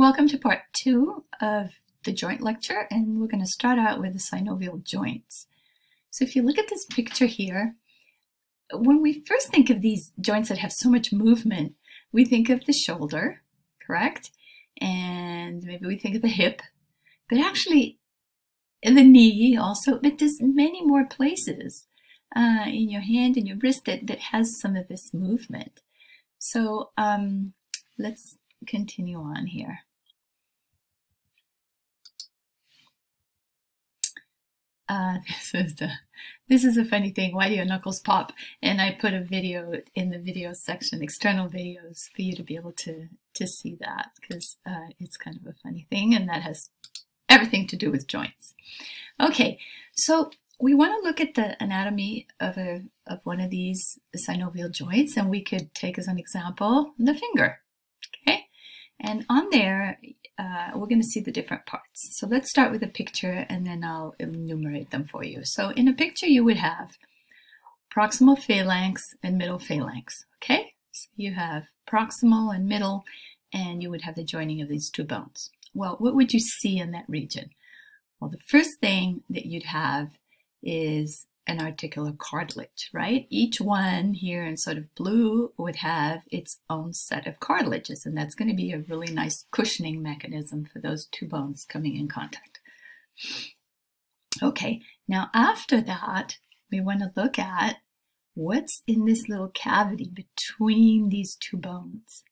Welcome to part two of the joint lecture, and we're going to start out with the synovial joints. So if you look at this picture here, when we first think of these joints that have so much movement, we think of the shoulder, correct? And maybe we think of the hip, but actually in the knee also, but there's many more places uh, in your hand and your wrist that, that has some of this movement. So um, let's continue on here. Uh, this is the this is a funny thing. Why do your knuckles pop? And I put a video in the video section, external videos, for you to be able to to see that because uh, it's kind of a funny thing, and that has everything to do with joints. Okay, so we want to look at the anatomy of a of one of these synovial joints, and we could take as an example the finger. And on there uh, we're going to see the different parts. So let's start with a picture and then I'll enumerate them for you. So in a picture you would have proximal phalanx and middle phalanx, okay? So you have proximal and middle and you would have the joining of these two bones. Well, what would you see in that region? Well, the first thing that you'd have is an articular cartilage, right? Each one here in sort of blue would have its own set of cartilages, and that's going to be a really nice cushioning mechanism for those two bones coming in contact. Okay, now after that, we want to look at what's in this little cavity between these two bones.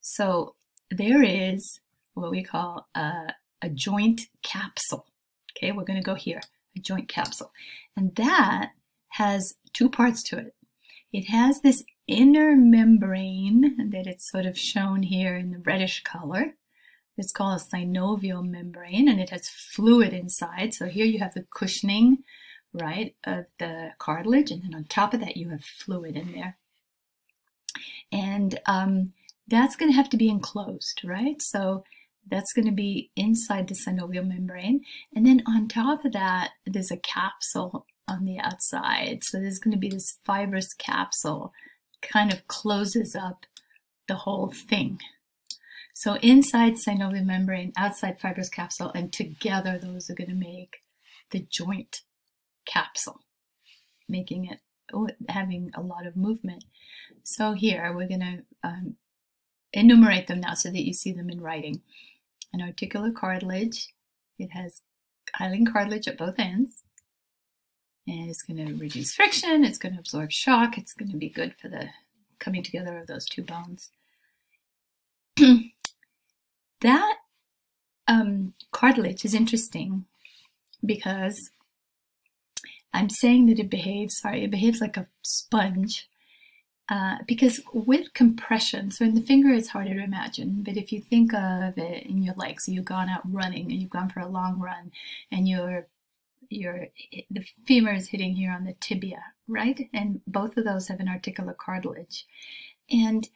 So there is what we call a, a joint capsule. Okay, we're going to go here a joint capsule. And that has two parts to it. It has this inner membrane that it's sort of shown here in the reddish color. It's called a synovial membrane and it has fluid inside. So here you have the cushioning, right, of the cartilage. And then on top of that, you have fluid in there. And um, that's going to have to be enclosed, right? So that's going to be inside the synovial membrane. And then on top of that, there's a capsule on the outside. So there's going to be this fibrous capsule kind of closes up the whole thing. So inside synovial membrane, outside fibrous capsule, and together those are going to make the joint capsule, making it oh, having a lot of movement. So here we're going to um, enumerate them now so that you see them in writing an articular cartilage. It has hyaline cartilage at both ends. And it's going to reduce friction, it's going to absorb shock, it's going to be good for the coming together of those two bones. that um, cartilage is interesting because I'm saying that it behaves, sorry, it behaves like a sponge uh, because with compression, so in the finger it's harder to imagine, but if you think of it in your legs, you've gone out running and you've gone for a long run and your your the femur is hitting here on the tibia, right? And both of those have an articular cartilage. And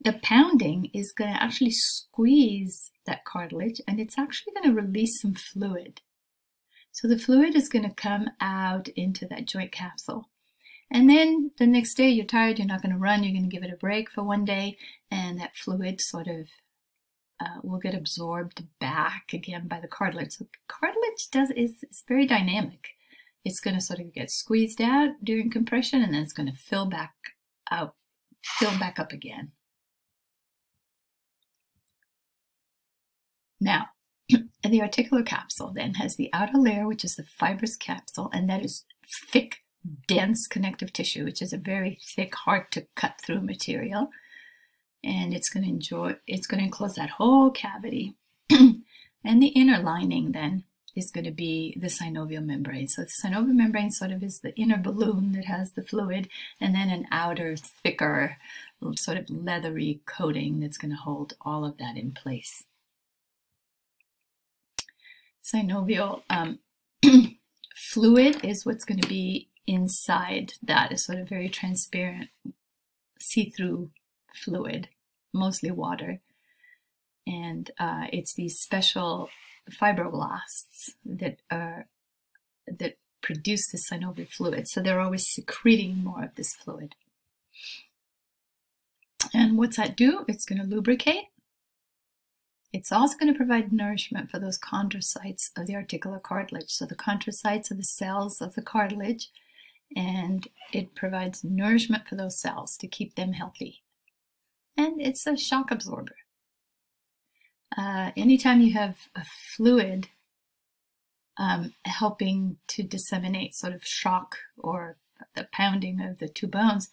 the pounding is going to actually squeeze that cartilage and it's actually going to release some fluid. So the fluid is going to come out into that joint capsule. And then the next day you're tired, you're not going to run, you're going to give it a break for one day, and that fluid sort of uh, will get absorbed back again by the cartilage. So cartilage does is, is very dynamic. It's going to sort of get squeezed out during compression, and then it's going to fill back out, fill back up again. Now, the articular capsule then has the outer layer, which is the fibrous capsule, and that is thick dense connective tissue, which is a very thick, hard to cut through material. And it's going to enjoy, it's going to enclose that whole cavity. and the inner lining then is going to be the synovial membrane. So the synovial membrane sort of is the inner balloon that has the fluid, and then an outer, thicker, sort of leathery coating that's going to hold all of that in place. Synovial um, fluid is what's going to be inside that is sort of very transparent, see-through fluid, mostly water. And uh, it's these special fibroblasts that are that produce the synovial fluid. So they're always secreting more of this fluid. And what's that do? It's going to lubricate. It's also going to provide nourishment for those chondrocytes of the articular cartilage. So the chondrocytes are the cells of the cartilage, and it provides nourishment for those cells to keep them healthy. And it's a shock absorber. Uh, anytime you have a fluid um, helping to disseminate sort of shock or the pounding of the two bones,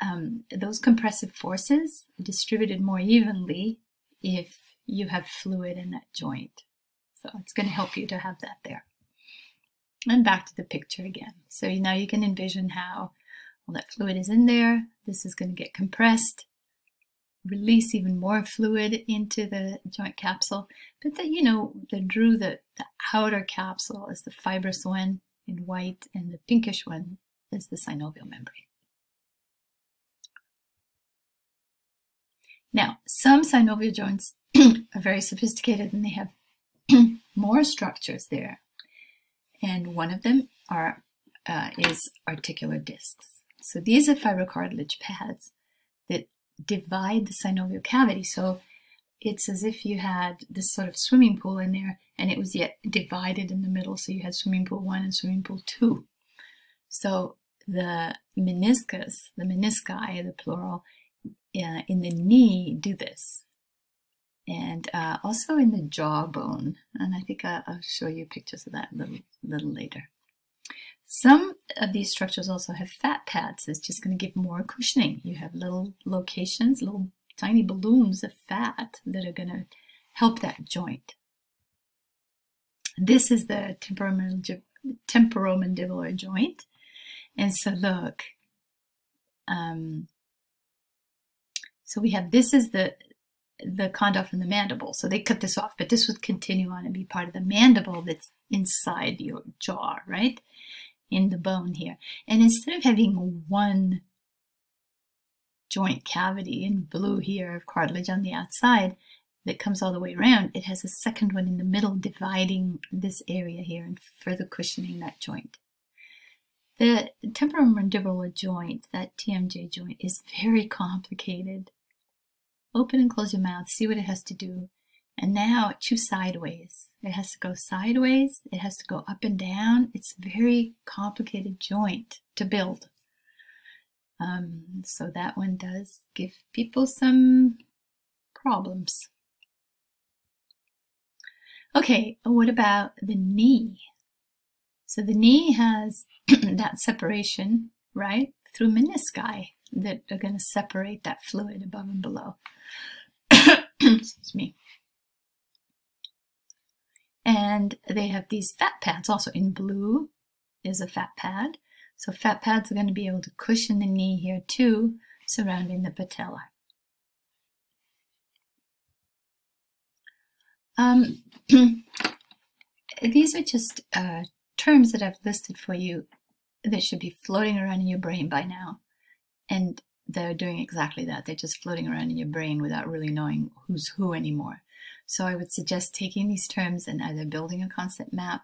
um, those compressive forces distributed more evenly if you have fluid in that joint. So it's going to help you to have that there. And back to the picture again. So now you can envision how all that fluid is in there. This is going to get compressed, release even more fluid into the joint capsule. But that, you know, the drew, the, the outer capsule is the fibrous one in white and the pinkish one is the synovial membrane. Now, some synovial joints are very sophisticated and they have more structures there. And one of them are uh, is articular discs. So these are fibrocartilage pads that divide the synovial cavity. So it's as if you had this sort of swimming pool in there and it was yet divided in the middle. So you had swimming pool one and swimming pool two. So the meniscus, the menisci, the plural, uh, in the knee do this. And uh, also in the jawbone. And I think I'll, I'll show you pictures of that a little, little later. Some of these structures also have fat pads. It's just going to give more cushioning. You have little locations, little tiny balloons of fat that are going to help that joint. This is the temporomandibular joint. And so look, um, so we have, this is the, the condyle from the mandible. So they cut this off, but this would continue on and be part of the mandible that's inside your jaw, right? In the bone here. And instead of having one joint cavity in blue here of cartilage on the outside that comes all the way around, it has a second one in the middle dividing this area here and further cushioning that joint. The temporomandibular joint, that TMJ joint, is very complicated. Open and close your mouth, see what it has to do. And now chew sideways. It has to go sideways, it has to go up and down. It's a very complicated joint to build. Um, so that one does give people some problems. Okay, what about the knee? So the knee has that separation, right, through menisci that are going to separate that fluid above and below. Excuse me. And they have these fat pads also in blue is a fat pad. So fat pads are going to be able to cushion the knee here too, surrounding the patella. Um, these are just uh, terms that I've listed for you that should be floating around in your brain by now. And they're doing exactly that. They're just floating around in your brain without really knowing who's who anymore. So I would suggest taking these terms and either building a concept map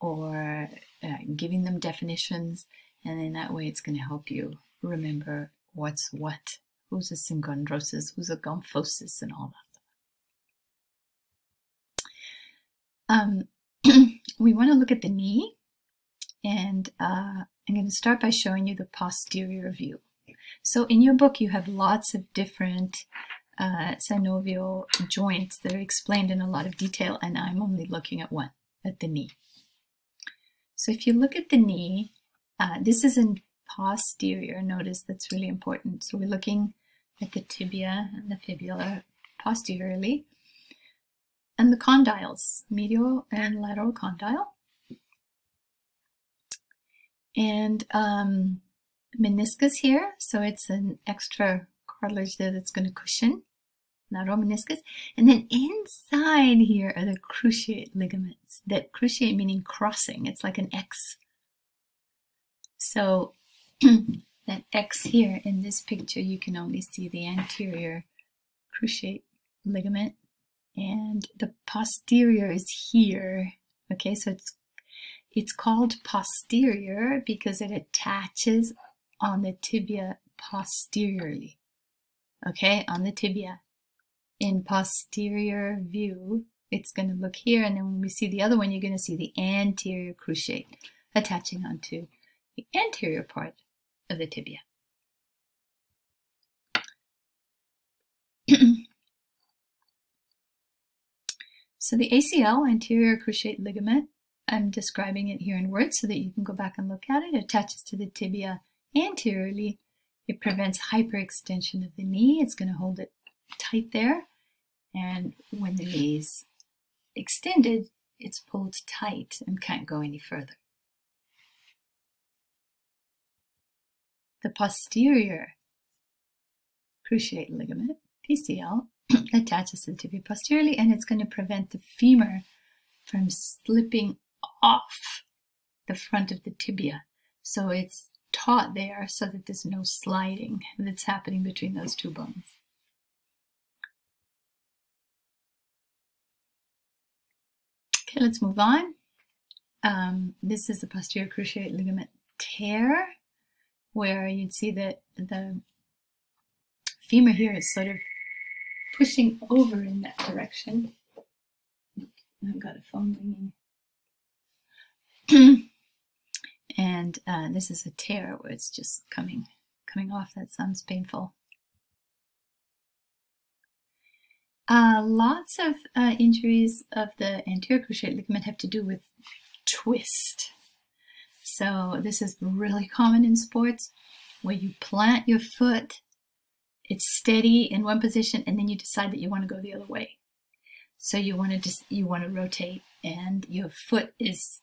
or uh, giving them definitions. And in that way, it's going to help you remember what's what, who's a synchondrosis, who's a gomphosis, and all that. Um, we want to look at the knee. And uh, I'm going to start by showing you the posterior view. So in your book, you have lots of different uh, synovial joints that are explained in a lot of detail, and I'm only looking at one, at the knee. So if you look at the knee, uh, this is in posterior. Notice that's really important. So we're looking at the tibia and the fibula posteriorly. And the condyles, medial and lateral condyle. And um, meniscus here. So it's an extra cartilage there that's going to cushion lateral meniscus. And then inside here are the cruciate ligaments. That cruciate meaning crossing. It's like an X. So that X here in this picture, you can only see the anterior cruciate ligament. And the posterior is here. Okay, so it's it's called posterior because it attaches on the tibia posteriorly. Okay, on the tibia. in posterior view, it's going to look here, and then when we see the other one, you're going to see the anterior cruciate attaching onto the anterior part of the tibia. so the ACL, anterior cruciate ligament, I'm describing it here in words so that you can go back and look at it. It attaches to the tibia anteriorly. It prevents hyperextension of the knee. It's going to hold it tight there. And when the knee is extended, it's pulled tight and can't go any further. The posterior cruciate ligament, PCL, attaches to the tibia posteriorly and it's going to prevent the femur from slipping off the front of the tibia. So it's taut there so that there's no sliding that's happening between those two bones. Okay, let's move on. Um, this is the posterior cruciate ligament tear, where you'd see that the femur here is sort of pushing over in that direction. I've got a phone ringing. and uh, this is a tear where it's just coming coming off. That sounds painful. Uh, lots of uh, injuries of the anterior cruciate ligament have to do with twist. So this is really common in sports where you plant your foot, it's steady in one position, and then you decide that you want to go the other way. So you want to just you want to rotate, and your foot is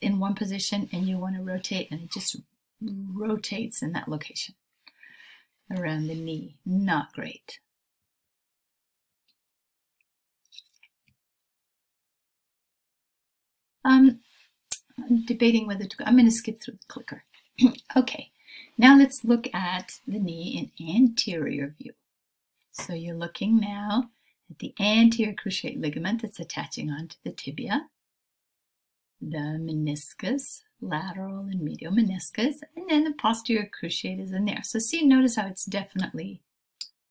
in one position, and you want to rotate, and it just rotates in that location around the knee. Not great. Um, I'm debating whether to go. I'm going to skip through the clicker. okay, now let's look at the knee in anterior view. So you're looking now at the anterior cruciate ligament that's attaching onto the tibia, the meniscus, lateral and medial meniscus, and then the posterior cruciate is in there. So see, notice how it's definitely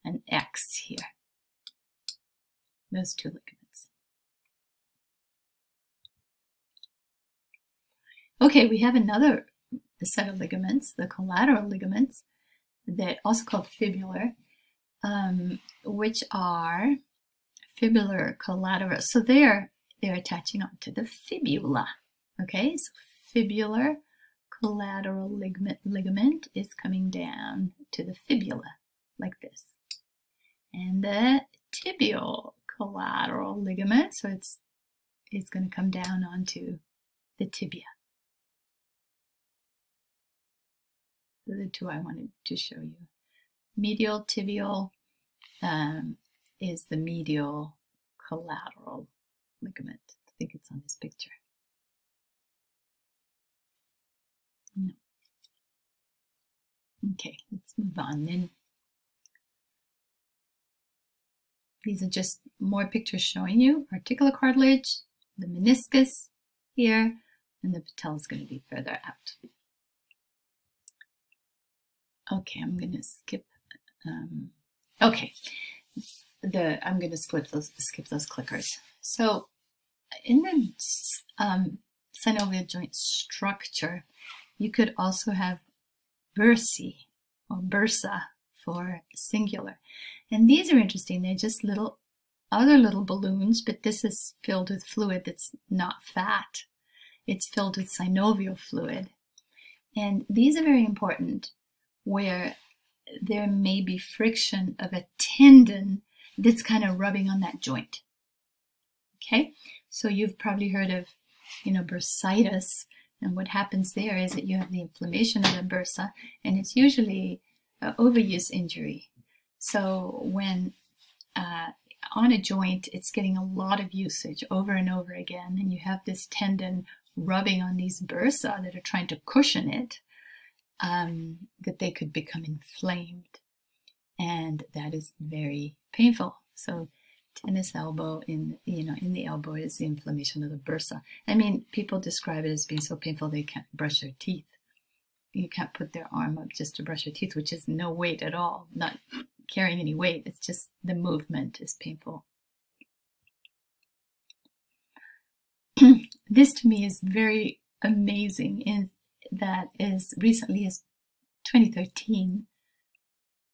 an X here. Those two ligaments. Okay, we have another set of ligaments, the collateral ligaments, that also called fibular, um, which are fibular collateral. So they're they're attaching onto the fibula. Okay, so fibular collateral ligament ligament is coming down to the fibula like this, and the tibial collateral ligament. So it's it's going to come down onto the tibia. the two I wanted to show you. Medial tibial um, is the medial collateral ligament. I think it's on this picture. No. Okay, let's move on then. These are just more pictures showing you articular cartilage, the meniscus here, and the patella is going to be further out. Okay, I'm going to skip. Um, okay, the I'm going to skip those skip those clickers. So in the um, synovial joint structure, you could also have bursae or bursa for singular. And these are interesting. They're just little other little balloons, but this is filled with fluid that's not fat. It's filled with synovial fluid. And these are very important where there may be friction of a tendon that's kind of rubbing on that joint. Okay, so you've probably heard of, you know, bursitis, and what happens there is that you have the inflammation of the bursa, and it's usually an overuse injury. So when uh, on a joint, it's getting a lot of usage over and over again, and you have this tendon rubbing on these bursa that are trying to cushion it, um, that they could become inflamed. And that is very painful. So tennis elbow in you know in the elbow is the inflammation of the bursa. I mean, people describe it as being so painful they can't brush their teeth. You can't put their arm up just to brush your teeth, which is no weight at all, not carrying any weight. It's just the movement is painful. this to me is very amazing in that as recently as 2013,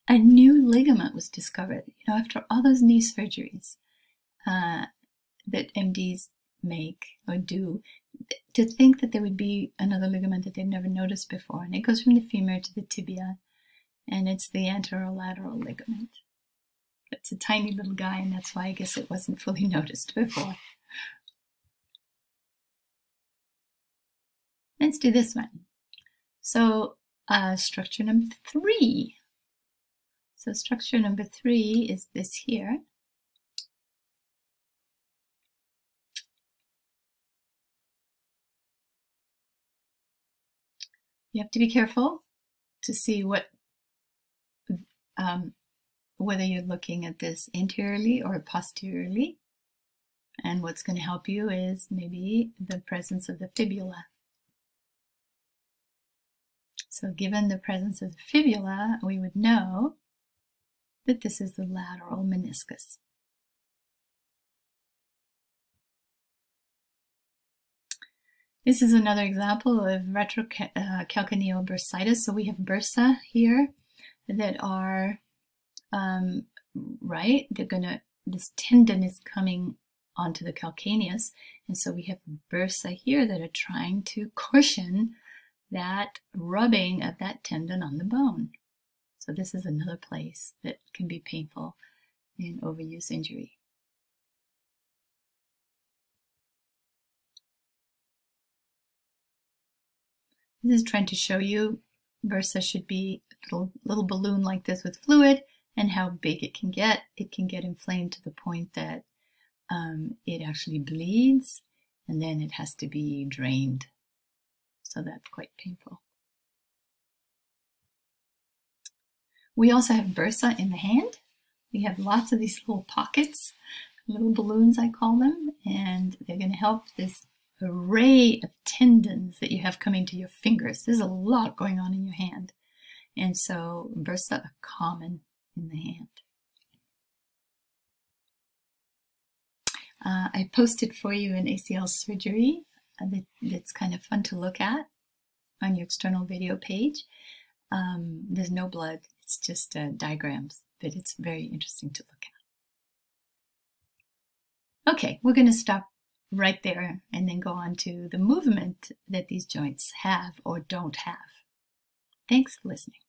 a new ligament was discovered. You know, after all those knee surgeries uh, that MDs make or do, to think that there would be another ligament that they've never noticed before. And it goes from the femur to the tibia, and it's the anterolateral ligament. It's a tiny little guy, and that's why I guess it wasn't fully noticed before. Let's do this one. So uh, structure number three. So structure number three is this here. You have to be careful to see what um, whether you're looking at this anteriorly or posteriorly. And what's going to help you is maybe the presence of the fibula. So given the presence of the fibula, we would know that this is the lateral meniscus. This is another example of retrocalcaneal bursitis. So we have bursa here that are, um, right, they're to, this tendon is coming onto the calcaneus. And so we have bursa here that are trying to cushion that rubbing of that tendon on the bone. So this is another place that can be painful in overuse injury. This is trying to show you bursa should be a little, little balloon like this with fluid and how big it can get. It can get inflamed to the point that um, it actually bleeds and then it has to be drained so that's quite painful. We also have bursa in the hand. We have lots of these little pockets, little balloons I call them, and they're going to help this array of tendons that you have coming to your fingers. There's a lot going on in your hand. And so bursa are common in the hand. Uh, I posted for you an ACL surgery uh, that, that's kind of fun to look at on your external video page. Um, there's no blood, it's just uh, diagrams, but it's very interesting to look at. Okay, we're going to stop right there and then go on to the movement that these joints have or don't have. Thanks for listening.